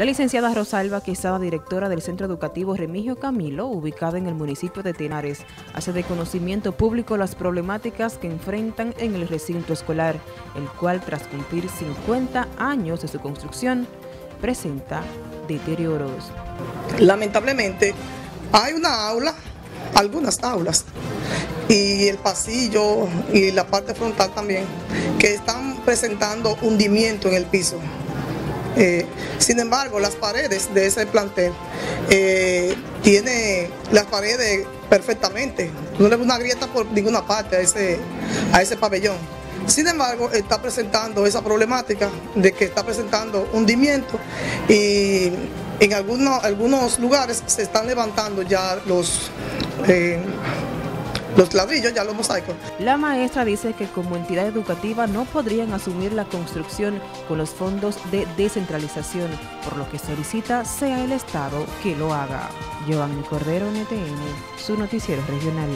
La licenciada Rosalba Quesada, directora del Centro Educativo Remigio Camilo, ubicada en el municipio de Tenares, hace de conocimiento público las problemáticas que enfrentan en el recinto escolar, el cual tras cumplir 50 años de su construcción, presenta deterioros. Lamentablemente, hay una aula, algunas aulas, y el pasillo y la parte frontal también, que están presentando hundimiento en el piso. Eh, sin embargo, las paredes de ese plantel eh, tiene las paredes perfectamente. No le una grieta por ninguna parte a ese, a ese pabellón. Sin embargo, está presentando esa problemática de que está presentando hundimiento y en algunos, algunos lugares se están levantando ya los... Eh, los ladrillos, ya los mosaicos. La maestra dice que como entidad educativa no podrían asumir la construcción con los fondos de descentralización, por lo que solicita sea el Estado que lo haga. Giovanni Cordero, NTN, su noticiero regional.